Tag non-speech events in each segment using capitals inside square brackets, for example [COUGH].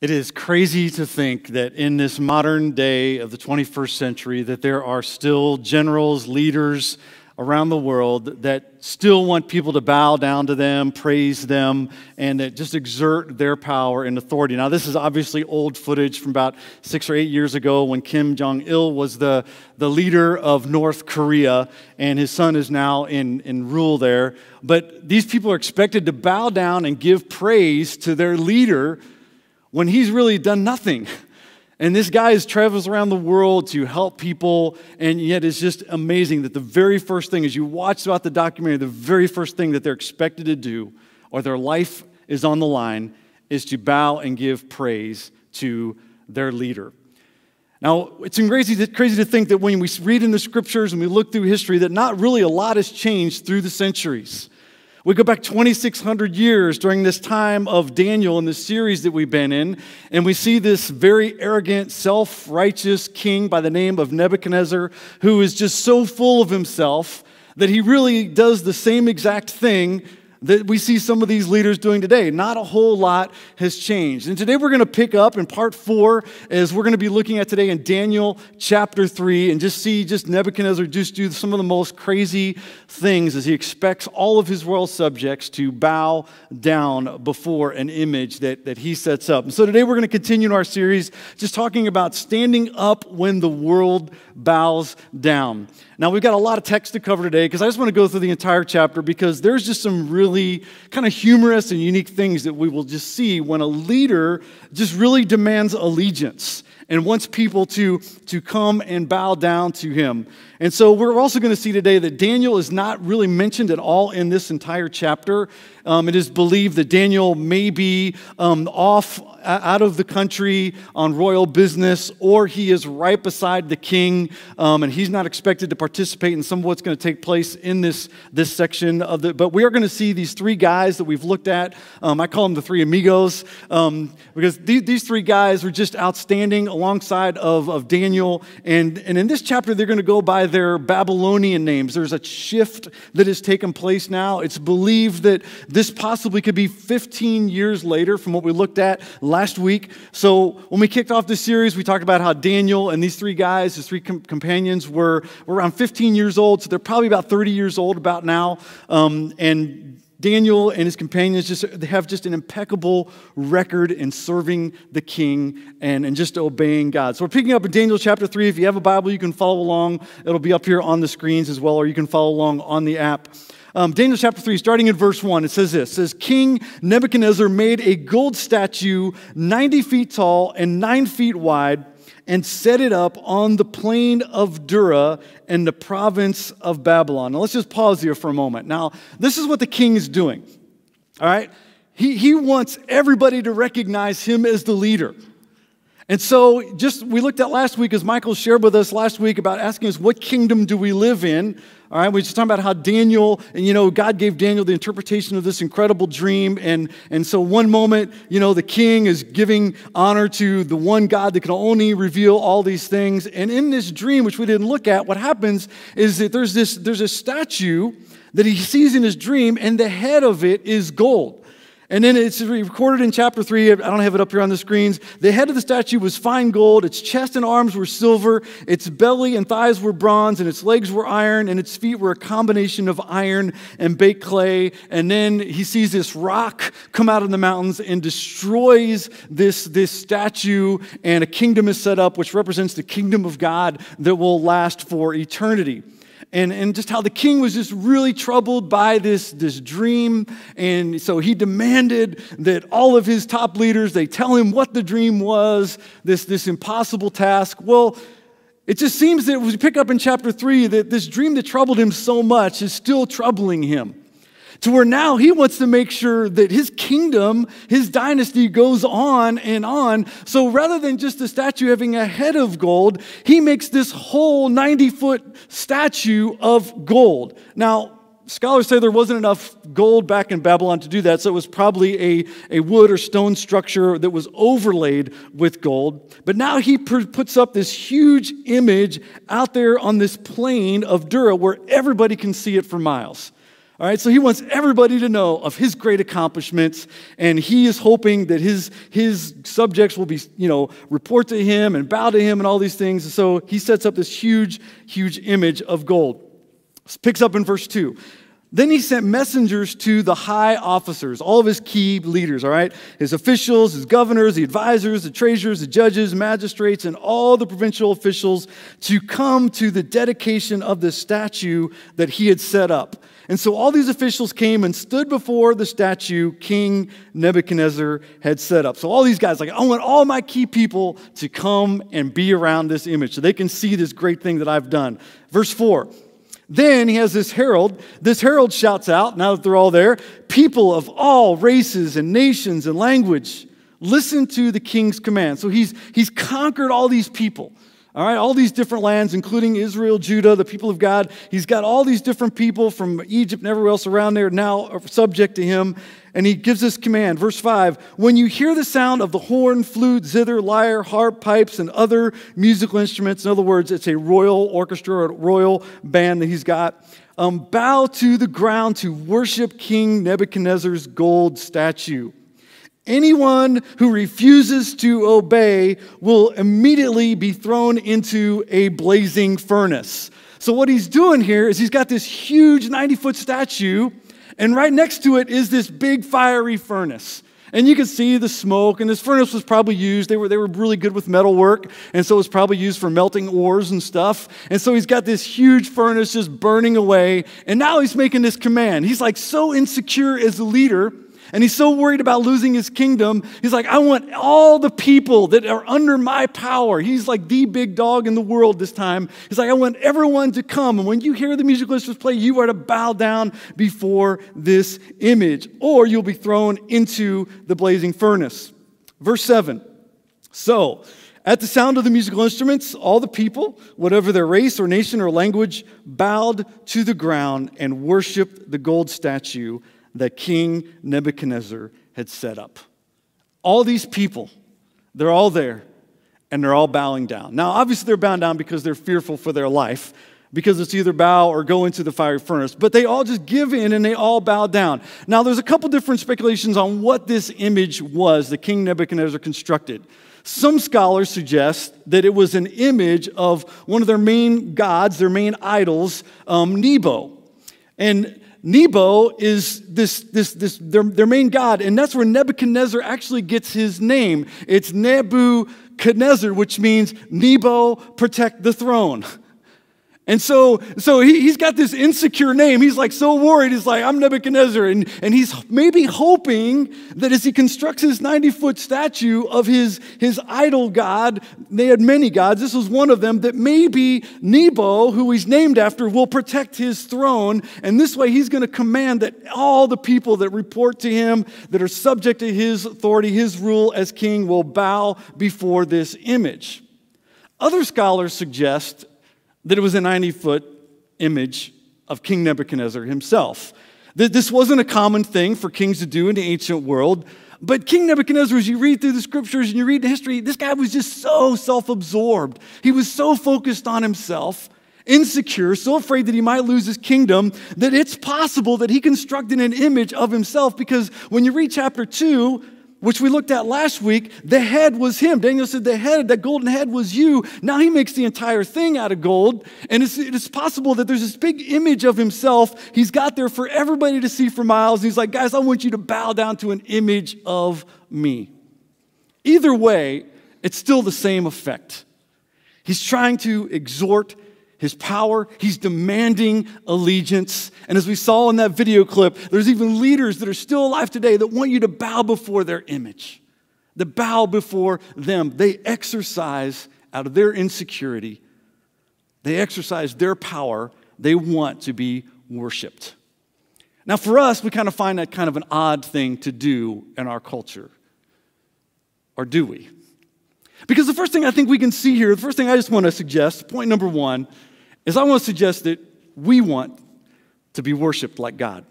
It is crazy to think that in this modern day of the 21st century that there are still generals, leaders around the world that still want people to bow down to them, praise them, and that just exert their power and authority. Now, this is obviously old footage from about six or eight years ago when Kim Jong il was the, the leader of North Korea, and his son is now in, in rule there. But these people are expected to bow down and give praise to their leader when he's really done nothing. And this guy travels around the world to help people, and yet it's just amazing that the very first thing, as you watch about the documentary, the very first thing that they're expected to do, or their life is on the line, is to bow and give praise to their leader. Now, it's crazy to, crazy to think that when we read in the scriptures and we look through history, that not really a lot has changed through the centuries. We go back 2,600 years during this time of Daniel in the series that we've been in, and we see this very arrogant, self righteous king by the name of Nebuchadnezzar who is just so full of himself that he really does the same exact thing that we see some of these leaders doing today. Not a whole lot has changed. And today we're going to pick up in part four, as we're going to be looking at today in Daniel chapter three, and just see just Nebuchadnezzar just do some of the most crazy things as he expects all of his royal subjects to bow down before an image that, that he sets up. And so today we're going to continue our series just talking about standing up when the world bows down. Now, we've got a lot of text to cover today because I just want to go through the entire chapter because there's just some really kind of humorous and unique things that we will just see when a leader just really demands allegiance and wants people to, to come and bow down to him. And so we're also going to see today that Daniel is not really mentioned at all in this entire chapter. Um, it is believed that Daniel may be um, off out of the country on royal business, or he is right beside the king, um, and he's not expected to participate in some of what's going to take place in this, this section of the. But we are going to see these three guys that we've looked at. Um, I call them the three amigos um, because these, these three guys are just outstanding alongside of, of Daniel. And, and in this chapter, they're going to go by their Babylonian names. There's a shift that has taken place now. It's believed that this possibly could be 15 years later from what we looked at last week. So when we kicked off this series, we talked about how Daniel and these three guys, his three com- companions, were, were around 15 years old. So they're probably about 30 years old about now. Um, and Daniel and his companions just they have just an impeccable record in serving the king and, and just obeying God. So we're picking up in Daniel chapter 3. If you have a Bible, you can follow along. It'll be up here on the screens as well, or you can follow along on the app. Um, Daniel chapter 3, starting in verse 1, it says this it says, King Nebuchadnezzar made a gold statue 90 feet tall and 9 feet wide and set it up on the plain of Dura in the province of Babylon. Now let's just pause here for a moment. Now, this is what the king is doing. All right? He, he wants everybody to recognize him as the leader. And so, just we looked at last week, as Michael shared with us last week about asking us, what kingdom do we live in? All right, we just talking about how Daniel, and you know, God gave Daniel the interpretation of this incredible dream. And, and so, one moment, you know, the king is giving honor to the one God that can only reveal all these things. And in this dream, which we didn't look at, what happens is that there's this there's a statue that he sees in his dream, and the head of it is gold. And then it's recorded in chapter 3. I don't have it up here on the screens. The head of the statue was fine gold. Its chest and arms were silver. Its belly and thighs were bronze. And its legs were iron. And its feet were a combination of iron and baked clay. And then he sees this rock come out of the mountains and destroys this, this statue. And a kingdom is set up, which represents the kingdom of God that will last for eternity and, and just how the king was just really troubled by this, this dream. And so he demanded that all of his top leaders, they tell him what the dream was, this, this impossible task. Well, it just seems that we pick up in chapter three that this dream that troubled him so much is still troubling him to where now he wants to make sure that his kingdom, his dynasty goes on and on. So rather than just a statue having a head of gold, he makes this whole 90 foot statue of gold. Now, scholars say there wasn't enough gold back in Babylon to do that, so it was probably a, a wood or stone structure that was overlaid with gold. But now he puts up this huge image out there on this plain of Dura where everybody can see it for miles. All right, so he wants everybody to know of his great accomplishments, and he is hoping that his, his subjects will be, you know, report to him and bow to him and all these things. And so he sets up this huge, huge image of gold. Picks up in verse 2. Then he sent messengers to the high officers, all of his key leaders, all right? His officials, his governors, the advisors, the treasurers, the judges, magistrates, and all the provincial officials to come to the dedication of the statue that he had set up. And so all these officials came and stood before the statue King Nebuchadnezzar had set up. So all these guys, like, I want all my key people to come and be around this image so they can see this great thing that I've done. Verse 4. Then he has this herald. This herald shouts out, now that they're all there, people of all races and nations and language, listen to the king's command. So he's, he's conquered all these people. All right, all these different lands, including Israel, Judah, the people of God. He's got all these different people from Egypt and everywhere else around there now subject to him. And he gives this command, verse 5 When you hear the sound of the horn, flute, zither, lyre, harp, pipes, and other musical instruments, in other words, it's a royal orchestra or a royal band that he's got, um, bow to the ground to worship King Nebuchadnezzar's gold statue. Anyone who refuses to obey will immediately be thrown into a blazing furnace. So, what he's doing here is he's got this huge 90 foot statue and right next to it is this big fiery furnace. And you can see the smoke, and this furnace was probably used. They were, they were really good with metal work, and so it was probably used for melting ores and stuff. And so he's got this huge furnace just burning away, and now he's making this command. He's like so insecure as a leader and he's so worried about losing his kingdom. He's like, I want all the people that are under my power. He's like the big dog in the world this time. He's like, I want everyone to come. And when you hear the musical instruments play, you are to bow down before this image, or you'll be thrown into the blazing furnace. Verse 7. So, at the sound of the musical instruments, all the people, whatever their race or nation or language, bowed to the ground and worshiped the gold statue that King Nebuchadnezzar had set up. All these people, they're all there and they're all bowing down. Now, obviously, they're bowing down because they're fearful for their life, because it's either bow or go into the fiery furnace. But they all just give in and they all bow down. Now, there's a couple different speculations on what this image was that King Nebuchadnezzar constructed. Some scholars suggest that it was an image of one of their main gods, their main idols, um, Nebo. And Nebo is this, this, this, their, their main god, and that's where Nebuchadnezzar actually gets his name. It's Nebuchadnezzar, which means Nebo, protect the throne. [LAUGHS] And so, so he, he's got this insecure name. He's like so worried. He's like, I'm Nebuchadnezzar. And, and he's maybe hoping that as he constructs his 90 foot statue of his, his idol god, they had many gods, this was one of them, that maybe Nebo, who he's named after, will protect his throne. And this way he's going to command that all the people that report to him, that are subject to his authority, his rule as king, will bow before this image. Other scholars suggest that it was a 90 foot image of King Nebuchadnezzar himself. This wasn't a common thing for kings to do in the ancient world. But King Nebuchadnezzar, as you read through the scriptures and you read the history, this guy was just so self absorbed. He was so focused on himself, insecure, so afraid that he might lose his kingdom, that it's possible that he constructed an image of himself. Because when you read chapter 2, which we looked at last week, the head was him. Daniel said, The head, that golden head was you. Now he makes the entire thing out of gold. And it's, it's possible that there's this big image of himself he's got there for everybody to see for miles. And he's like, Guys, I want you to bow down to an image of me. Either way, it's still the same effect. He's trying to exhort his power. He's demanding allegiance. And as we saw in that video clip, there's even leaders that are still alive today that want you to bow before their image, to bow before them. They exercise out of their insecurity, they exercise their power. They want to be worshiped. Now, for us, we kind of find that kind of an odd thing to do in our culture. Or do we? Because the first thing I think we can see here, the first thing I just want to suggest, point number one, is I want to suggest that we want to be worshiped like God.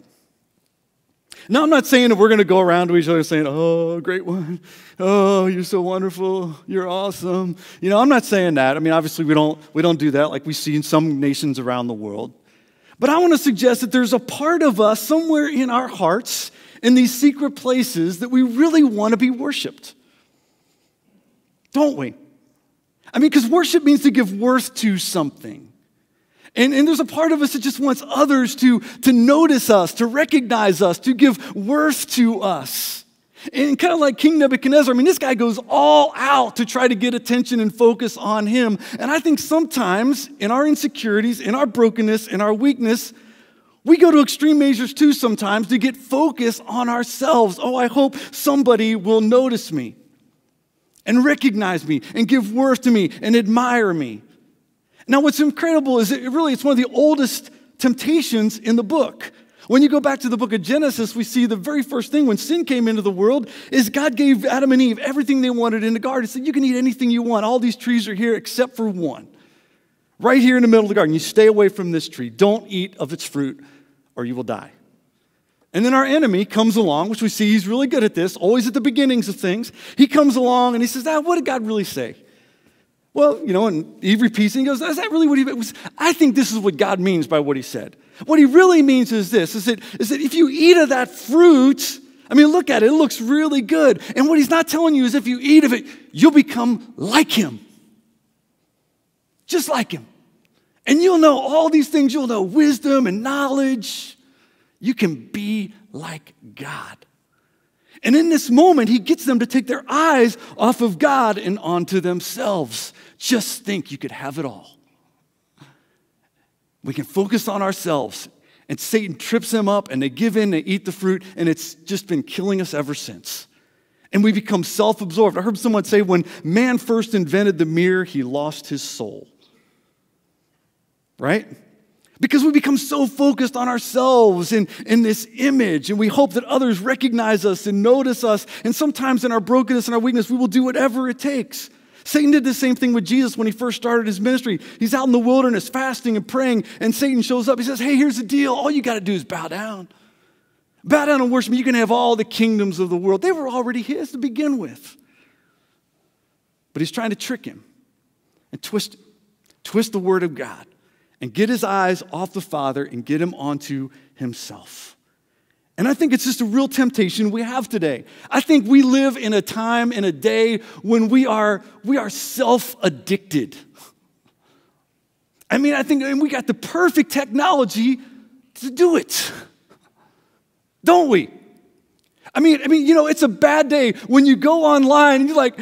Now, I'm not saying that we're going to go around to each other saying, Oh, great one. Oh, you're so wonderful. You're awesome. You know, I'm not saying that. I mean, obviously, we don't, we don't do that like we see in some nations around the world. But I want to suggest that there's a part of us somewhere in our hearts, in these secret places, that we really want to be worshiped. Don't we? I mean, because worship means to give worth to something. And, and there's a part of us that just wants others to, to notice us, to recognize us, to give worth to us. And kind of like King Nebuchadnezzar, I mean, this guy goes all out to try to get attention and focus on him. And I think sometimes in our insecurities, in our brokenness, in our weakness, we go to extreme measures too sometimes to get focus on ourselves. Oh, I hope somebody will notice me and recognize me and give worth to me and admire me. Now, what's incredible is it really it's one of the oldest temptations in the book. When you go back to the book of Genesis, we see the very first thing when sin came into the world is God gave Adam and Eve everything they wanted in the garden. He said, You can eat anything you want. All these trees are here except for one. Right here in the middle of the garden. You stay away from this tree. Don't eat of its fruit or you will die. And then our enemy comes along, which we see he's really good at this, always at the beginnings of things. He comes along and he says, ah, What did God really say? Well, you know, and Eve repeats and he goes, Is that really what he was? I think this is what God means by what he said. What he really means is this is that, is that if you eat of that fruit, I mean, look at it, it looks really good. And what he's not telling you is if you eat of it, you'll become like him. Just like him. And you'll know all these things. You'll know wisdom and knowledge. You can be like God. And in this moment, he gets them to take their eyes off of God and onto themselves. Just think you could have it all. We can focus on ourselves, and Satan trips them up, and they give in, they eat the fruit, and it's just been killing us ever since. And we become self absorbed. I heard someone say when man first invented the mirror, he lost his soul. Right? Because we become so focused on ourselves and in this image, and we hope that others recognize us and notice us. And sometimes in our brokenness and our weakness, we will do whatever it takes. Satan did the same thing with Jesus when he first started his ministry. He's out in the wilderness fasting and praying, and Satan shows up. He says, Hey, here's the deal. All you got to do is bow down. Bow down and worship me. You can have all the kingdoms of the world. They were already his to begin with. But he's trying to trick him and twist, twist the word of God and get his eyes off the Father and get him onto himself. And I think it's just a real temptation we have today. I think we live in a time, in a day when we are, we are self addicted. I mean, I think and we got the perfect technology to do it. Don't we? I mean, I mean, you know, it's a bad day when you go online and you're like,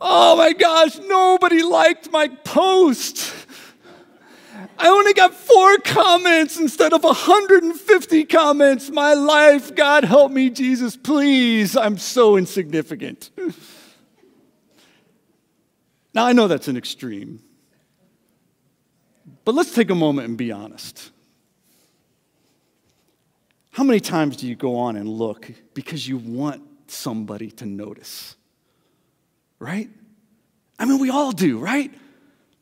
oh my gosh, nobody liked my post. I only got four comments instead of 150 comments. My life, God help me, Jesus, please. I'm so insignificant. [LAUGHS] now, I know that's an extreme, but let's take a moment and be honest. How many times do you go on and look because you want somebody to notice? Right? I mean, we all do, right?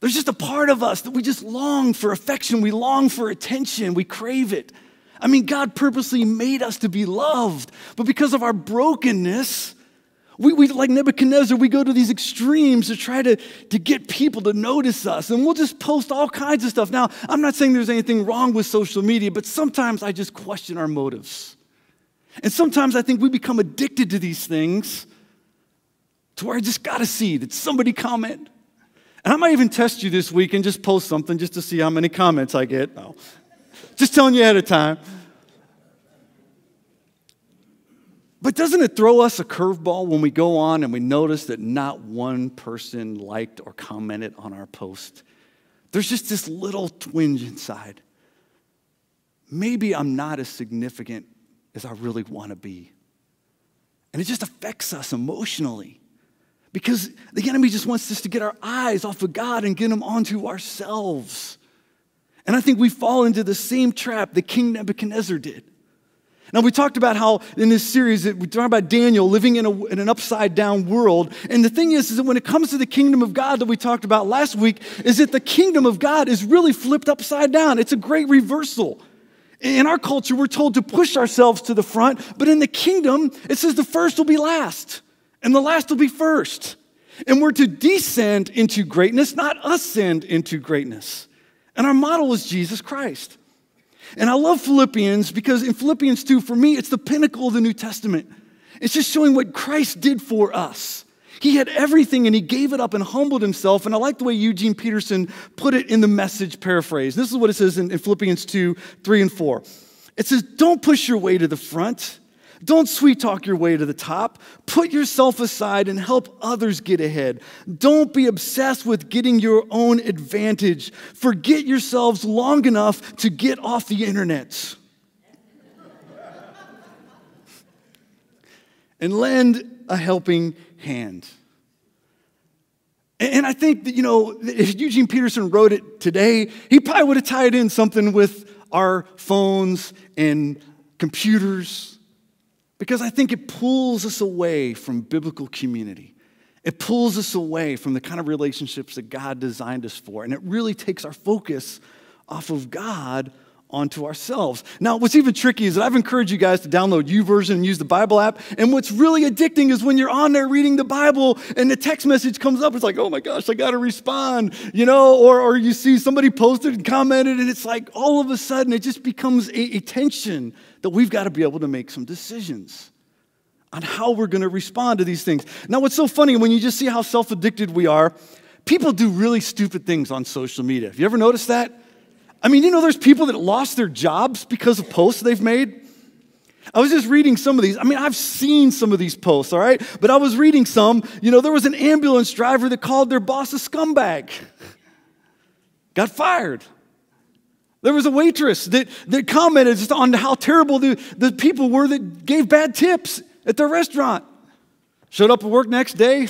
There's just a part of us that we just long for affection. We long for attention. We crave it. I mean, God purposely made us to be loved, but because of our brokenness, we, we, like Nebuchadnezzar, we go to these extremes to try to, to get people to notice us. And we'll just post all kinds of stuff. Now, I'm not saying there's anything wrong with social media, but sometimes I just question our motives. And sometimes I think we become addicted to these things to where I just got to see that somebody comment, and I might even test you this week and just post something just to see how many comments I get. No. Just telling you ahead of time. But doesn't it throw us a curveball when we go on and we notice that not one person liked or commented on our post? There's just this little twinge inside. Maybe I'm not as significant as I really want to be. And it just affects us emotionally. Because the enemy just wants us to get our eyes off of God and get them onto ourselves. And I think we fall into the same trap that King Nebuchadnezzar did. Now, we talked about how in this series, we talked about Daniel living in, a, in, an upside down world. And the thing is, is that when it comes to the kingdom of God that we talked about last week, is that the kingdom of God is really flipped upside down. It's a great reversal. In our culture, we're told to push ourselves to the front, but in the kingdom, it says the first will be last and the last will be first. And we're to descend into greatness, not ascend into greatness. And our model is Jesus Christ. And I love Philippians because in Philippians 2, for me, it's the pinnacle of the New Testament. It's just showing what Christ did for us. He had everything and he gave it up and humbled himself. And I like the way Eugene Peterson put it in the message paraphrase. This is what it says in, in Philippians 2 3 and 4. It says, Don't push your way to the front. Don't sweet talk your way to the top. Put yourself aside and help others get ahead. Don't be obsessed with getting your own advantage. Forget yourselves long enough to get off the internet. and lend a helping hand. And I think that, you know, if Eugene Peterson wrote it today, he probably would have tied in something with our phones and computers because I think it pulls us away from biblical community. It pulls us away from the kind of relationships that God designed us for. And it really takes our focus off of God onto ourselves. Now, what's even tricky is that I've encouraged you guys to download YouVersion and use the Bible app. And what's really addicting is when you're on there reading the Bible and the text message comes up, it's like, oh my gosh, I got to respond, you know, or, or you see somebody posted and commented, and it's like all of a sudden it just becomes a, a tension that we've got to be able to make some decisions on how we're going to respond to these things. Now, what's so funny when you just see how self addicted we are, people do really stupid things on social media. Have you ever noticed that? I mean, you know, there's people that lost their jobs because of posts they've made. I was just reading some of these. I mean, I've seen some of these posts, all right? But I was reading some. You know, there was an ambulance driver that called their boss a scumbag, got fired. There was a waitress that, that commented just on how terrible the, the people were that gave bad tips at their restaurant. Showed up at work next day,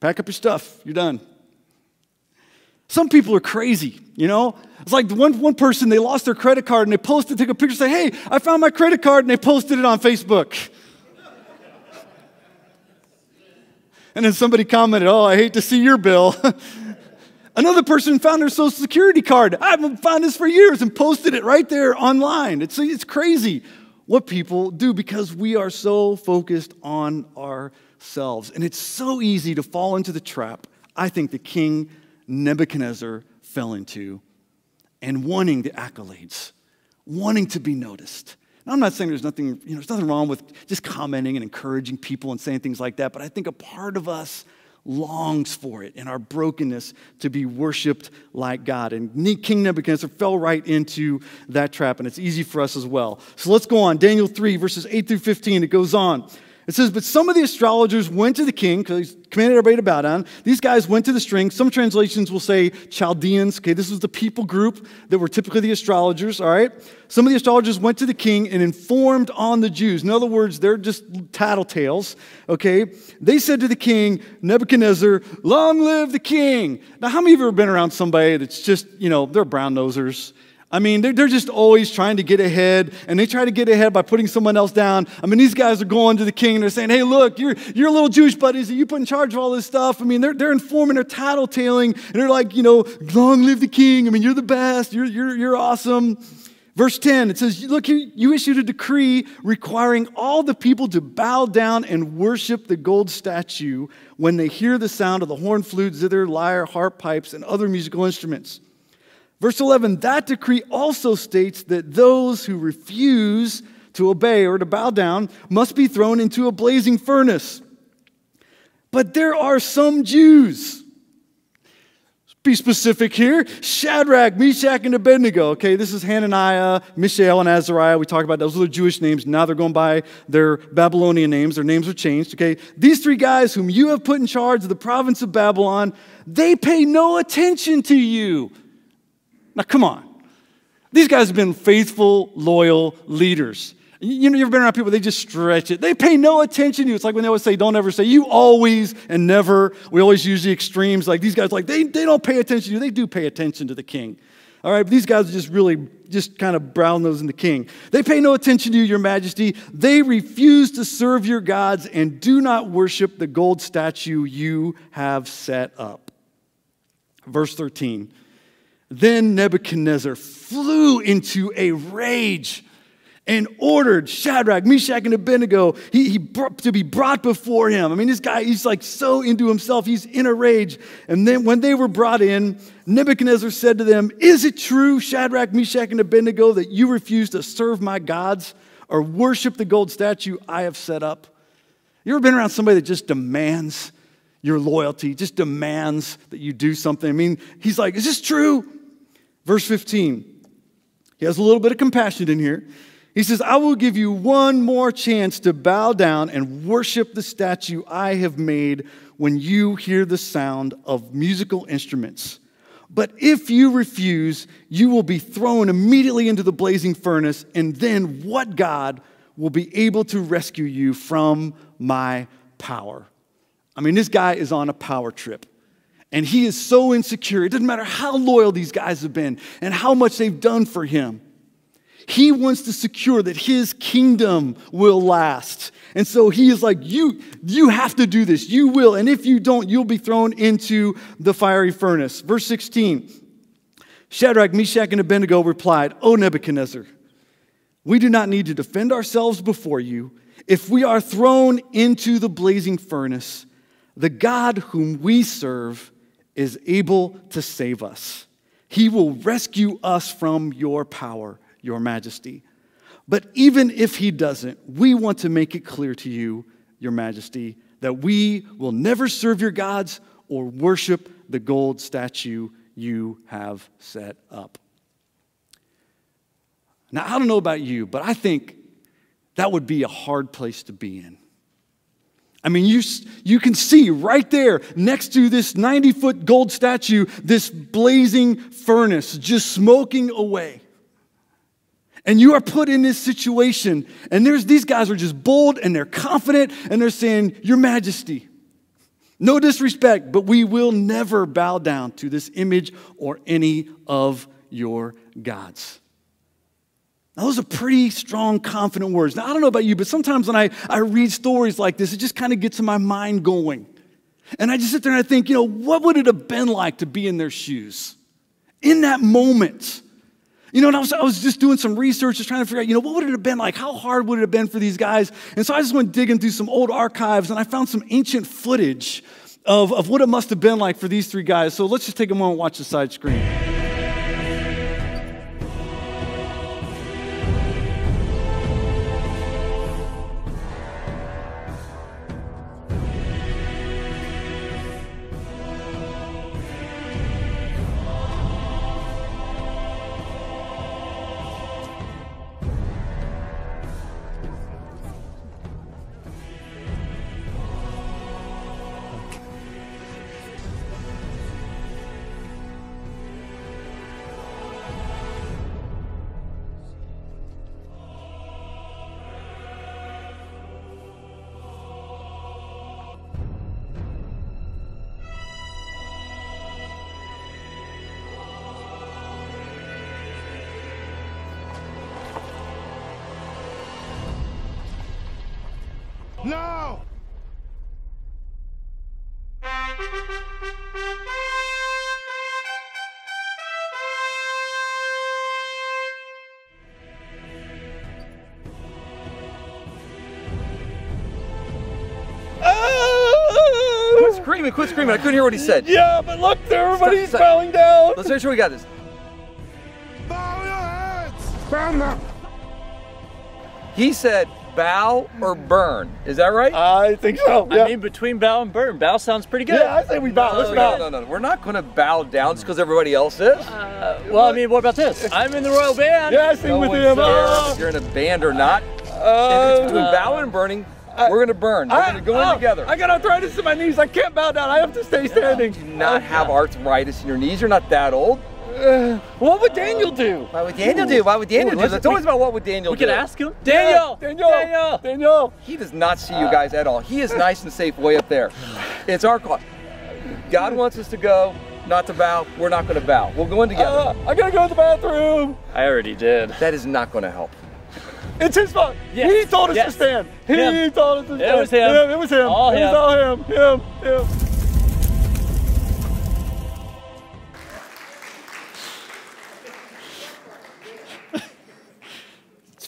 pack up your stuff, you're done. Some people are crazy, you know? It's like one, one person, they lost their credit card and they posted, took a picture, say, hey, I found my credit card, and they posted it on Facebook. and then somebody commented, oh, I hate to see your bill. [LAUGHS] Another person found their social security card. I haven't found this for years and posted it right there online. It's, it's crazy what people do because we are so focused on ourselves. And it's so easy to fall into the trap, I think, the king Nebuchadnezzar fell into and wanting the accolades, wanting to be noticed. Now, I'm not saying there's nothing, you know, there's nothing wrong with just commenting and encouraging people and saying things like that, but I think a part of us longs for it in our brokenness to be worshiped like God. And King Nebuchadnezzar fell right into that trap, and it's easy for us as well. So let's go on. Daniel 3, verses 8 through 15, it goes on. It says, But some of the astrologers went to the king, because he commanded everybody to bow down. These guys went to the string. Some translations will say Chaldeans. Okay, this was the people group that were typically the astrologers, all right? Some of the astrologers went to the king and informed on the Jews. In other words, they're just tattletales, okay? They said to the king, Nebuchadnezzar, long live the king. Now, how many of you have ever been around somebody that's just, you know, they're brown nosers? I mean, they're, they're just always trying to get ahead, and they try to get ahead by putting someone else down. I mean, these guys are going to the king and they're saying, hey, look, you're, little Jewish buddies, you put in charge of all this stuff. I mean, they're, they're informing, they're tattletaling, and they're like, you know, long live the king. I mean, you're the best, you're, you're, you're awesome. Verse 10, it says, Look, you issued a decree requiring all the people to bow down and worship the gold statue when they hear the sound of the horn, flute, zither, lyre, harp, pipes, and other musical instruments. Verse 11 that decree also states that those who refuse to obey or to bow down must be thrown into a blazing furnace. But there are some Jews. Be specific here Shadrach, Meshach, and Abednego. Okay, this is Hananiah, Mishael, and Azariah. We talked about those are Jewish names. Now they're going by their Babylonian names. Their names are changed. Okay, these three guys whom you have put in charge of the province of Babylon, they pay no attention to you. Now, come on. These guys have been faithful, loyal leaders. You know, you've been around people, they just stretch it. They pay no attention to you. It's like when they always say, don't ever say, you always and never. We always use the extremes. Like these guys, like, they, they don't pay attention to you. They do pay attention to the king. All right, but these guys are just really just kind of brown nosing the king. They pay no attention to you, your majesty. They refuse to serve your gods and do not worship the gold statue you have set up. Verse 13. Then Nebuchadnezzar flew into a rage and ordered Shadrach, Meshach, and Abednego he, he to be brought before him. I mean, this guy, he's like so into himself, he's in a rage. And then when they were brought in, Nebuchadnezzar said to them, Is it true, Shadrach, Meshach, and Abednego, that you refuse to serve my gods or worship the gold statue I have set up? You ever been around somebody that just demands your loyalty, just demands that you do something? I mean, he's like, Is this true? Verse 15. He has a little bit of compassion in here. He says, I will give you one more chance to bow down and worship the statue I have made when you hear the sound of musical instruments. But if you refuse, you will be thrown immediately into the blazing furnace, and then what God will be able to rescue you from my power? I mean, this guy is on a power trip. And he is so insecure. It doesn't matter how loyal these guys have been and how much they've done for him. He wants to secure that his kingdom will last. And so he is like, you, you have to do this. You will. And if you don't, you'll be thrown into the fiery furnace. Verse 16 Shadrach, Meshach, and Abednego replied, O Nebuchadnezzar, we do not need to defend ourselves before you. If we are thrown into the blazing furnace, the God whom we serve is able to save us. He will rescue us from your power your majesty. But even if he doesn't, we want to make it clear to you, your majesty, that we will never serve your gods or worship the gold statue you have set up. Now, I don't know about you, but I think that would be a hard place to be in. I mean, you, you can see right there next to this 90 foot gold statue, this blazing furnace just smoking away and you are put in this situation, and there's these guys are just bold and they're confident and they're saying, Your Majesty, no disrespect, but we will never bow down to this image or any of your gods. Now, those are pretty strong, confident words. Now, I don't know about you, but sometimes when I, I read stories like this, it just kind of gets my mind going. And I just sit there and I think, you know, what would it have been like to be in their shoes? In that moment, you know, and I was, I was just doing some research, just trying to figure out, you know, what would it have been like? How hard would it have been for these guys? And so I just went digging through some old archives and I found some ancient footage of, of what it must have been like for these three guys. So let's just take a moment and watch the side screen. No! Quit screaming, quit screaming. I couldn't hear what he said. Yeah, but look, everybody's Stop, stop. bowing down. Let's make sure we got this. Bow your heads. Bow them. He said bow or burn. Is that right? I think so. Yeah. I mean, between bow and burn, bow sounds pretty good. yeah, I say we bow. no, Let's no, bow. no, no, no. We're not going to bow down just because everybody else is. Uh, well, I mean, what about this? [LAUGHS] I'm in the royal band. Yeah, I sing no with one him. Oh. if you're in a band or not. Uh, if it's between bowing and burning, we're going to burn. We're going to go in oh, together. I got arthritis in my knees. I can't bow down. I have to stay standing. do not have arthritis in your knees. You're not that old. Uh, what would Daniel do? Why would Daniel do? Why would Daniel Ooh, do? let's- It's always about what would Daniel do? We can ask him. Daniel! Yeah, Daniel. Daniel! Daniel. He does not see you guys at all. He is nice and safe way up there. It's our call. God wants us to go, not to bow. We're not going to bow. We'll go in together. Uh, I gotta go to the bathroom. I already did. that is not going to help. It's his fault. Yes. He told us Yes. to stand. He Him. told us to It stand. was him. It was him. All it was him. all him. Him. Him.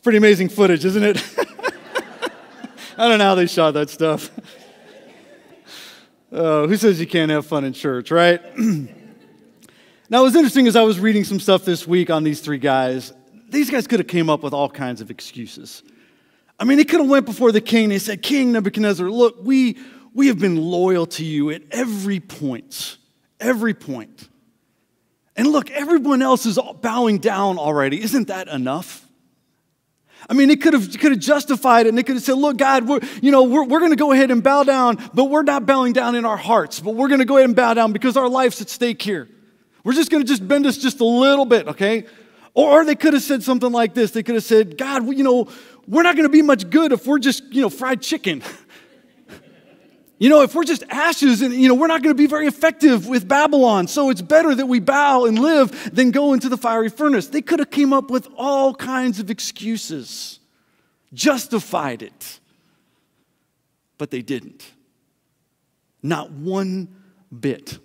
Pretty amazing footage, isn't it? [LAUGHS] I don't know how they shot that stuff. Uh, [LAUGHS] who says you can't have fun in church, right? [CLEARS THROAT] now, what's interesting is I was reading some stuff this week on these three guys. These guys could have came up with all kinds of excuses. I mean, they could have went before the king. They said, King Nebuchadnezzar, look, we, we have been loyal to you at every point, every point. And look, everyone else is bowing down already. Isn't that enough? I mean, it could have, could have justified it and it could have said, look, God, we're, you know, we're, we're going to go ahead and bow down, but we're not bowing down in our hearts, but we're going to go ahead and bow down because our life's at stake here. We're just going to just bend us just a little bit, okay? Or, or they could have said something like this. They could have said, God, you know, we're not going to be much good if we're just, you know, fried chicken. [LAUGHS] You know, if we're just ashes and, you know, we're not going to be very effective with Babylon. So it's better that we bow and live than go into the fiery furnace. They could have came up with all kinds of excuses, justified it. But they didn't. Not one bit.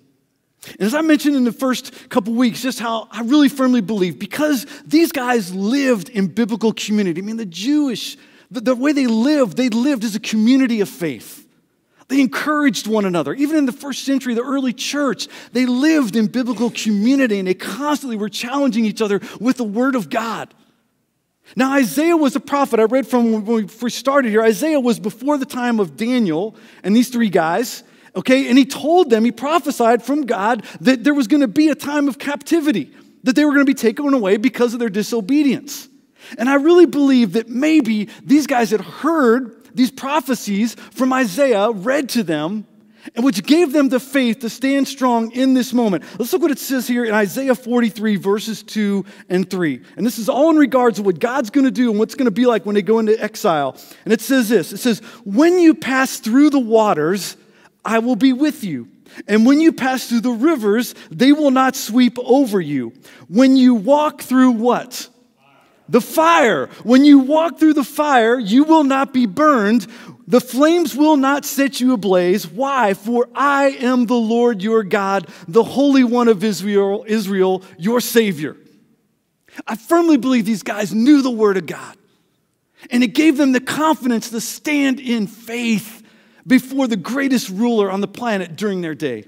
And as I mentioned in the first couple weeks, just how I really firmly believe because these guys lived in biblical community. I mean, the Jewish, the, the way they lived, they lived as a community of faith. They encouraged one another. Even in the first century, the early church, they lived in biblical community and they constantly were challenging each other with the word of God. Now, Isaiah was a prophet. I read from when we first started here. Isaiah was before the time of Daniel and these three guys, okay? And he told them, he prophesied from God that there was going to be a time of captivity, that they were going to be taken away because of their disobedience. And I really believe that maybe these guys had heard these prophecies from Isaiah read to them, and which gave them the faith to stand strong in this moment. Let's look what it says here in Isaiah 43, verses 2 and 3. And this is all in regards to what God's going to do and what's going to be like when they go into exile. And it says this it says, When you pass through the waters, I will be with you. And when you pass through the rivers, they will not sweep over you. When you walk through what? The fire. When you walk through the fire, you will not be burned. The flames will not set you ablaze. Why? For I am the Lord your God, the Holy One of Israel, Israel, your Savior. I firmly believe these guys knew the Word of God. And it gave them the confidence to stand in faith before the greatest ruler on the planet during their day.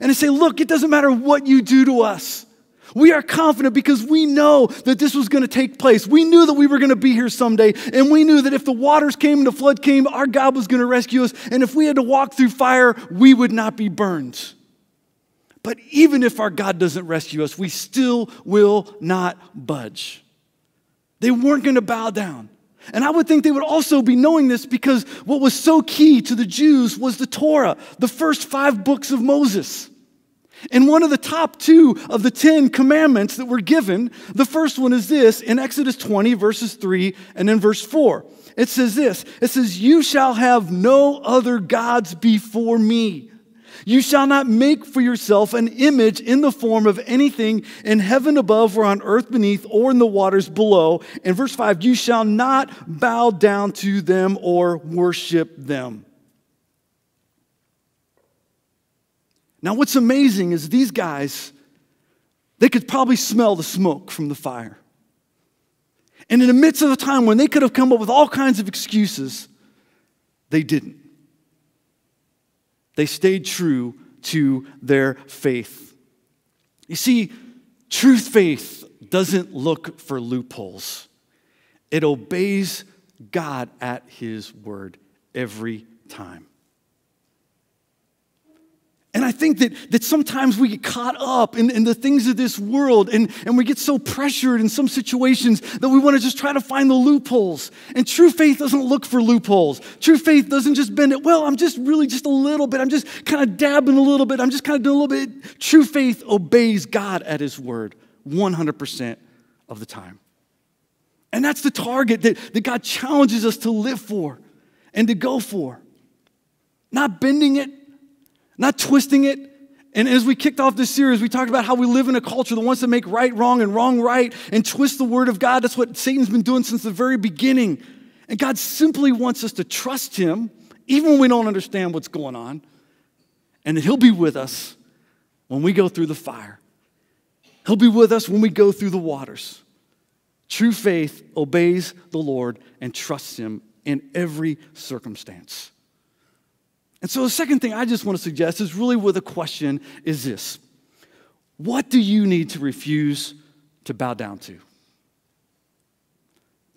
And to say, look, it doesn't matter what you do to us. We are confident because we know that this was going to take place. We knew that we were going to be here someday, and we knew that if the waters came and the flood came, our God was going to rescue us. And if we had to walk through fire, we would not be burned. But even if our God doesn't rescue us, we still will not budge. They weren't going to bow down. And I would think they would also be knowing this because what was so key to the Jews was the Torah, the first five books of Moses. And one of the top two of the Ten Commandments that were given, the first one is this in Exodus 20, verses 3 and then verse 4. It says this It says, You shall have no other gods before me. You shall not make for yourself an image in the form of anything in heaven above or on earth beneath or in the waters below. In verse 5, you shall not bow down to them or worship them. Now, what's amazing is these guys, they could probably smell the smoke from the fire. And in the midst of a time when they could have come up with all kinds of excuses, they didn't. They stayed true to their faith. You see, truth faith doesn't look for loopholes, it obeys God at His word every time. And I think that, that sometimes we get caught up in, in the things of this world and, and we get so pressured in some situations that we want to just try to find the loopholes. And true faith doesn't look for loopholes. True faith doesn't just bend it, well, I'm just really just a little bit. I'm just kind of dabbing a little bit. I'm just kind of doing a little bit. True faith obeys God at His word 100% of the time. And that's the target that, that God challenges us to live for and to go for. Not bending it, not twisting it. And as we kicked off this series, we talked about how we live in a culture that wants to make right wrong and wrong right and twist the word of God. That's what Satan's been doing since the very beginning. And God simply wants us to trust Him, even when we don't understand what's going on, and that He'll be with us when we go through the fire. He'll be with us when we go through the waters. True faith obeys the Lord and trusts Him in every circumstance. And so, the second thing I just want to suggest is really where the question is this What do you need to refuse to bow down to?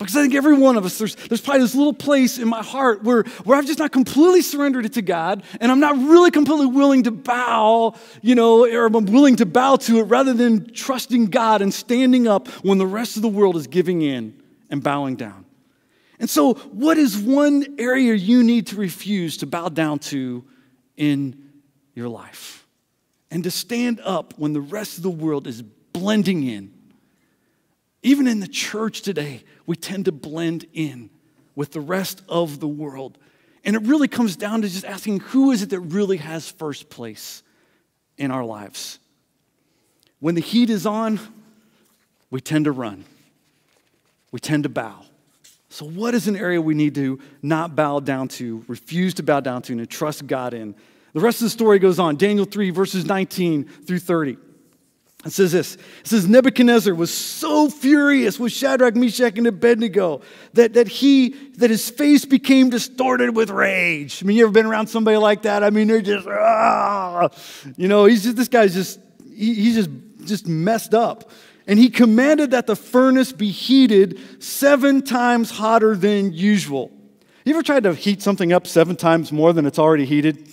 Because I think every one of us, there's, there's probably this little place in my heart where, where I've just not completely surrendered it to God, and I'm not really completely willing to bow, you know, or I'm willing to bow to it rather than trusting God and standing up when the rest of the world is giving in and bowing down. And so, what is one area you need to refuse to bow down to in your life? And to stand up when the rest of the world is blending in even in the church today, we tend to blend in with the rest of the world. And it really comes down to just asking who is it that really has first place in our lives? When the heat is on, we tend to run, we tend to bow. So, what is an area we need to not bow down to, refuse to bow down to, and trust God in? The rest of the story goes on Daniel 3, verses 19 through 30. It says this It says, Nebuchadnezzar was so furious with Shadrach, Meshach, and Abednego that, that, he, that his face became distorted with rage. I mean, you ever been around somebody like that? I mean, they're just, ah. You know, he's just, this guy's just, he, he's just, just messed up. And he commanded that the furnace be heated seven times hotter than usual. You ever tried to heat something up seven times more than it's already heated?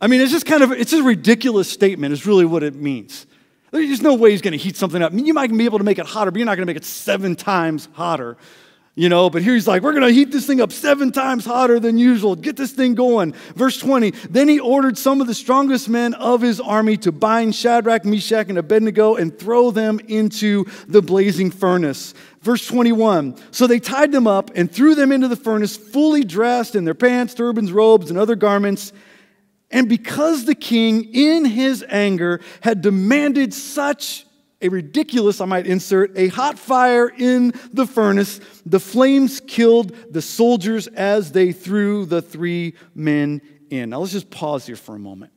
I mean, it's just kind of, it's a ridiculous statement, is really what it means. There's no way he's going to heat something up. I mean, you might be able to make it hotter, but you're not going to make it seven times hotter. You know, but here he's like, we're going to heat this thing up seven times hotter than usual. Get this thing going. Verse 20. Then he ordered some of the strongest men of his army to bind Shadrach, Meshach, and Abednego and throw them into the blazing furnace. Verse 21. So they tied them up and threw them into the furnace, fully dressed in their pants, turbans, robes, and other garments. And because the king, in his anger, had demanded such a ridiculous, I might insert, a hot fire in the furnace, the flames killed the soldiers as they threw the three men in. Now let's just pause here for a moment.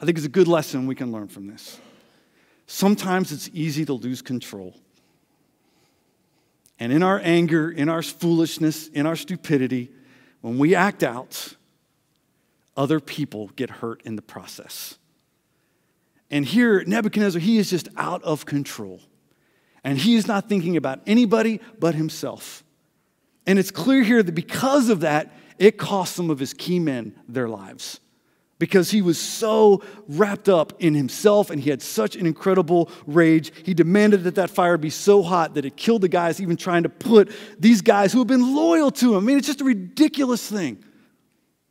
I think it's a good lesson we can learn from this. Sometimes it's easy to lose control. And in our anger, in our foolishness, in our stupidity, when we act out, other people get hurt in the process. And here, Nebuchadnezzar, he is just out of control. And he is not thinking about anybody but himself. And it's clear here that because of that, it cost some of his key men their lives. Because he was so wrapped up in himself and he had such an incredible rage. He demanded that that fire be so hot that it killed the guys, even trying to put these guys who have been loyal to him. I mean, it's just a ridiculous thing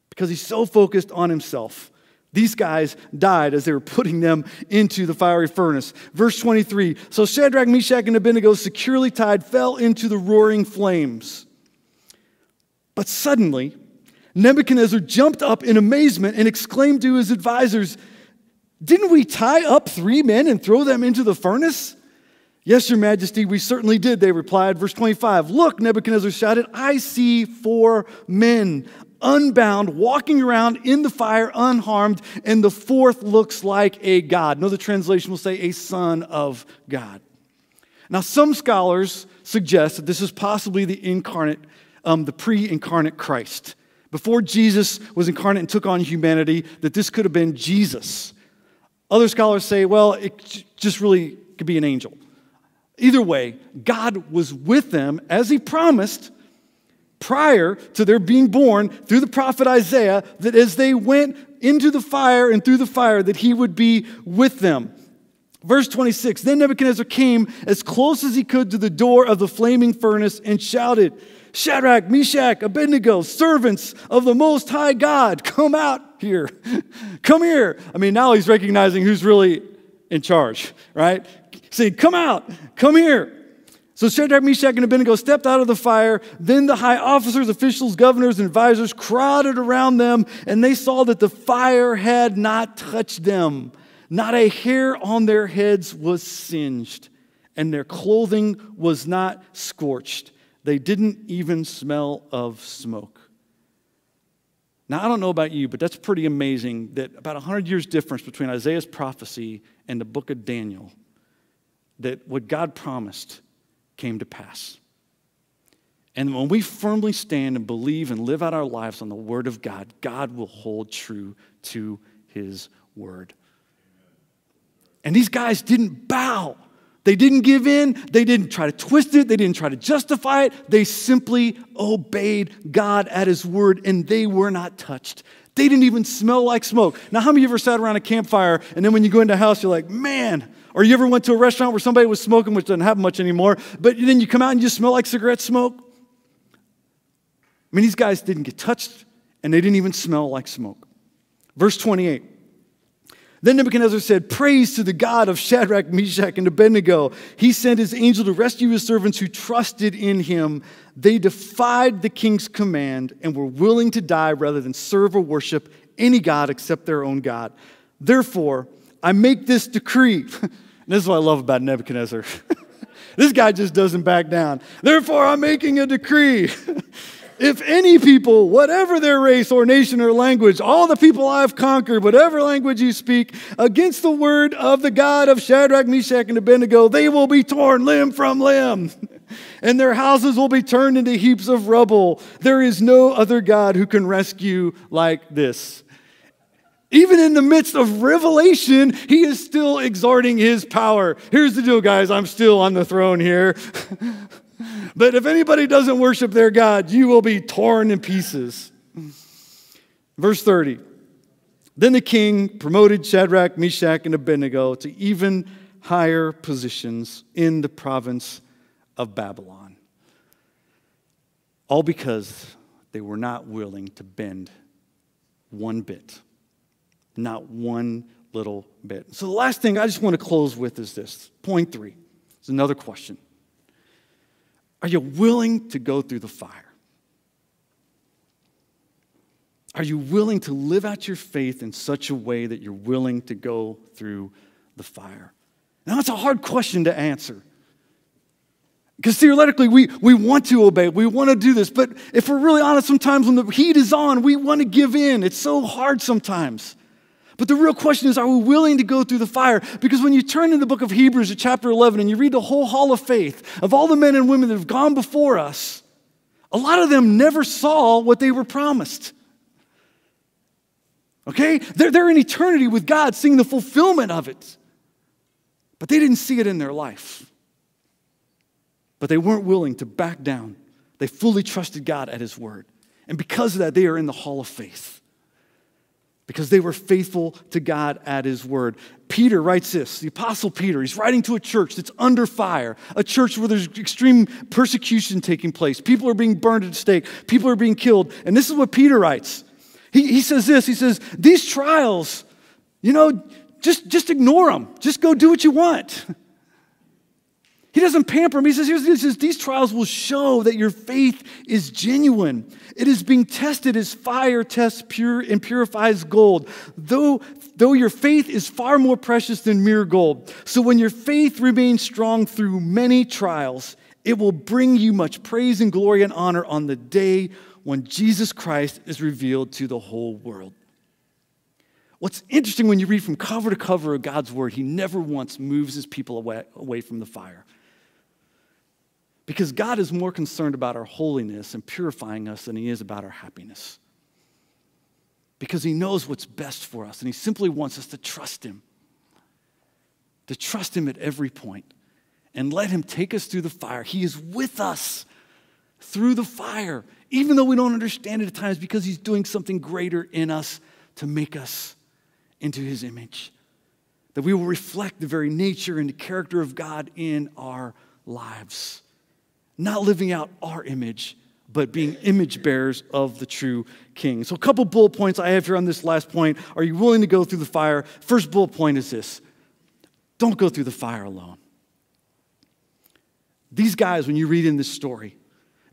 because he's so focused on himself. These guys died as they were putting them into the fiery furnace. Verse 23 So Shadrach, Meshach, and Abednego, securely tied, fell into the roaring flames. But suddenly, Nebuchadnezzar jumped up in amazement and exclaimed to his advisors, Didn't we tie up three men and throw them into the furnace? Yes, Your Majesty, we certainly did, they replied. Verse 25 Look, Nebuchadnezzar shouted, I see four men unbound, walking around in the fire unharmed, and the fourth looks like a God. Another translation will say a son of God. Now, some scholars suggest that this is possibly the incarnate, um, the pre incarnate Christ. Before Jesus was incarnate and took on humanity, that this could have been Jesus. Other scholars say, well, it just really could be an angel. Either way, God was with them as he promised prior to their being born through the prophet Isaiah that as they went into the fire and through the fire that he would be with them. Verse 26 Then Nebuchadnezzar came as close as he could to the door of the flaming furnace and shouted, Shadrach, Meshach, Abednego, servants of the Most High God, come out here. [LAUGHS] come here. I mean, now he's recognizing who's really in charge, right? Saying, Come out, come here. So Shadrach, Meshach, and Abednego stepped out of the fire. Then the high officers, officials, governors, and advisors crowded around them, and they saw that the fire had not touched them. Not a hair on their heads was singed, and their clothing was not scorched. They didn't even smell of smoke. Now, I don't know about you, but that's pretty amazing that about 100 years difference between Isaiah's prophecy and the book of Daniel, that what God promised came to pass. And when we firmly stand and believe and live out our lives on the Word of God, God will hold true to His Word. And these guys didn't bow. They didn't give in. They didn't try to twist it. They didn't try to justify it. They simply obeyed God at His Word and they were not touched. They didn't even smell like smoke. Now, how many of you ever sat around a campfire and then when you go into a house, you're like, man, or you ever went to a restaurant where somebody was smoking, which doesn't happen much anymore, but then you come out and you smell like cigarette smoke? I mean, these guys didn't get touched and they didn't even smell like smoke. Verse 28. Then Nebuchadnezzar said, Praise to the God of Shadrach, Meshach, and Abednego. He sent his angel to rescue his servants who trusted in him. They defied the king's command and were willing to die rather than serve or worship any God except their own God. Therefore, I make this decree. [LAUGHS] this is what I love about Nebuchadnezzar. [LAUGHS] this guy just doesn't back down. Therefore, I'm making a decree. [LAUGHS] if any people, whatever their race or nation or language, all the people I've conquered, whatever language you speak, against the word of the God of Shadrach, Meshach, and Abednego, they will be torn limb from limb, [LAUGHS] and their houses will be turned into heaps of rubble. There is no other God who can rescue like this. Even in the midst of revelation, he is still exhorting his power. Here's the deal, guys I'm still on the throne here. [LAUGHS] but if anybody doesn't worship their God, you will be torn in pieces. Verse 30 Then the king promoted Shadrach, Meshach, and Abednego to even higher positions in the province of Babylon. All because they were not willing to bend one bit not one little bit. So, the last thing I just want to close with is this point three. It's another question. Are you willing to go through the fire? Are you willing to live out your faith in such a way that you're willing to go through the fire? Now, that's a hard question to answer. Because theoretically, we, we want to obey, we want to do this, but if we're really honest, sometimes when the heat is on, we want to give in. It's so hard sometimes. But the real question is, are we willing to go through the fire? Because when you turn in the book of Hebrews at chapter 11 and you read the whole hall of faith of all the men and women that have gone before us, a lot of them never saw what they were promised. Okay? They're, they're in eternity with God, seeing the fulfillment of it. But they didn't see it in their life. But they weren't willing to back down. They fully trusted God at His word. And because of that, they are in the hall of faith because they were faithful to God at His word. Peter writes this the Apostle Peter, he's writing to a church that's under fire, a church where there's extreme persecution taking place. People are being burned at stake, people are being killed. And this is what Peter writes. He, he says this he says, These trials, you know, just, just ignore them, just go do what you want. [LAUGHS] He doesn't pamper them. He says, he says, These trials will show that your faith is genuine. It is being tested as fire tests pure and purifies gold, though, though your faith is far more precious than mere gold. So when your faith remains strong through many trials, it will bring you much praise and glory and honor on the day when Jesus Christ is revealed to the whole world. What's interesting when you read from cover to cover of God's word, he never once moves his people away, away from the fire. Because God is more concerned about our holiness and purifying us than He is about our happiness. Because He knows what's best for us, and He simply wants us to trust Him. To trust Him at every point and let Him take us through the fire. He is with us through the fire, even though we don't understand it at times, because He's doing something greater in us to make us into His image. That we will reflect the very nature and the character of God in our lives not living out our image, but being image bearers of the true king. So, a couple bullet points I have here on this last point. Are you willing to go through the fire? First bullet point is this don't go through the fire alone. These guys, when you read in this story,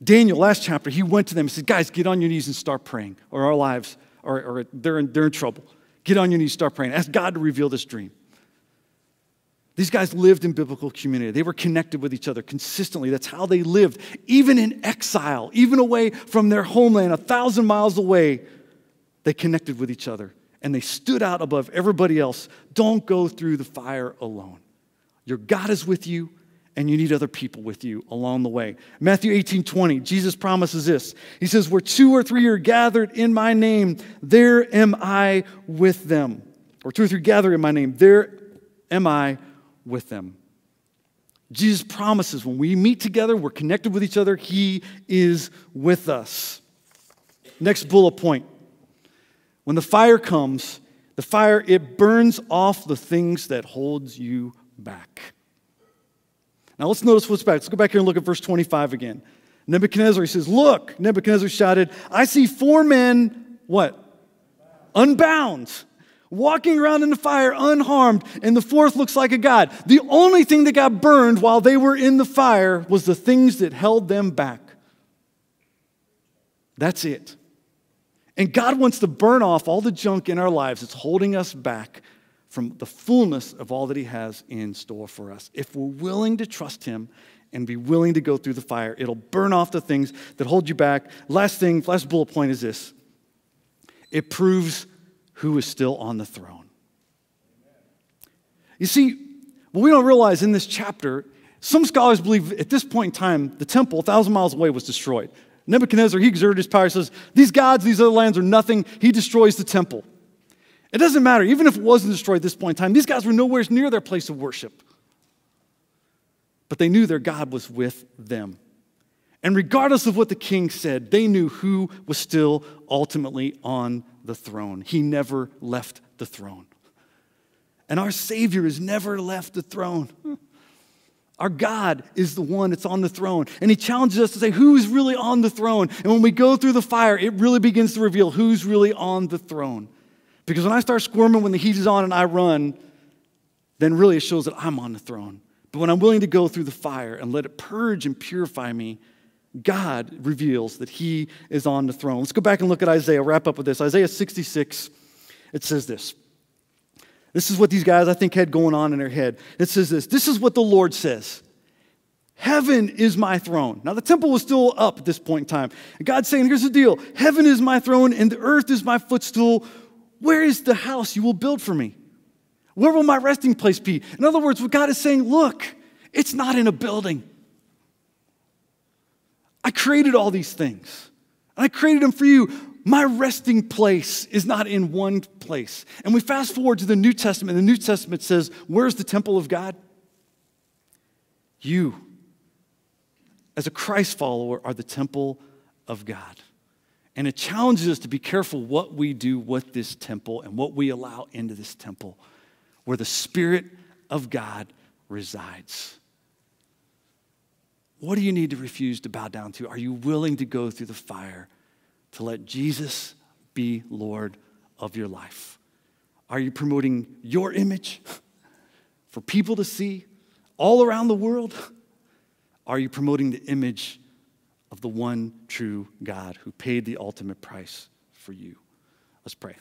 Daniel, last chapter, he went to them and said, Guys, get on your knees and start praying, or our lives, or, or they're, in, they're in trouble. Get on your knees, start praying. Ask God to reveal this dream. These guys lived in biblical community. They were connected with each other consistently. That's how they lived, even in exile, even away from their homeland, a thousand miles away. They connected with each other and they stood out above everybody else. Don't go through the fire alone. Your God is with you, and you need other people with you along the way. Matthew 18 20, Jesus promises this. He says, Where two or three are gathered in my name, there am I with them. Or two or three gather in my name, there am I with them. Jesus promises when we meet together, we're connected with each other, He is with us. Next bullet point. When the fire comes, the fire, it burns off the things that holds you back. Now let's notice what's back. Let's go back here and look at verse 25 again. Nebuchadnezzar, he says, Look, Nebuchadnezzar shouted, I see four men, what? Unbound, walking around in the fire unharmed, and the fourth looks like a god. The only thing that got burned while they were in the fire was the things that held them back. That's it. And God wants to burn off all the junk in our lives that's holding us back from the fullness of all that He has in store for us. If we're willing to trust Him and be willing to go through the fire, it'll burn off the things that hold you back. Last thing, last bullet point is this it proves who is still on the throne. You see, what we don't realize in this chapter, some scholars believe at this point in time, the temple, a thousand miles away, was destroyed. Nebuchadnezzar, he exerted his power, says, These gods, these other lands are nothing. He destroys the temple. It doesn't matter, even if it wasn't destroyed at this point in time, these guys were nowhere near their place of worship. But they knew their God was with them. And regardless of what the king said, they knew who was still ultimately on the throne. He never left the throne. And our Savior has never left the throne. Our God is the one that's on the throne. And He challenges us to say, who's really on the throne? And when we go through the fire, it really begins to reveal who's really on the throne. Because when I start squirming when the heat is on and I run, then really it shows that I'm on the throne. But when I'm willing to go through the fire and let it purge and purify me, God reveals that He is on the throne. Let's go back and look at Isaiah, wrap up with this. Isaiah 66, it says this. This is what these guys, I think, had going on in their head. It says this This is what the Lord says Heaven is my throne. Now, the temple was still up at this point in time. And God's saying, Here's the deal Heaven is my throne, and the earth is my footstool. Where is the house you will build for me? Where will my resting place be? In other words, what God is saying, Look, it's not in a building. I created all these things, and I created them for you my resting place is not in one place. And we fast forward to the New Testament. The New Testament says, Where's the temple of God? You, as a Christ follower, are the temple of God. And it challenges us to be careful what we do with this temple and what we allow into this temple, where the Spirit of God resides. What do you need to refuse to bow down to? Are you willing to go through the fire? to let Jesus be Lord of your life? Are you promoting your image [LAUGHS] for people to see all around the world? [LAUGHS] Are you promoting the image of the one true God who paid the ultimate price for you? Let's pray.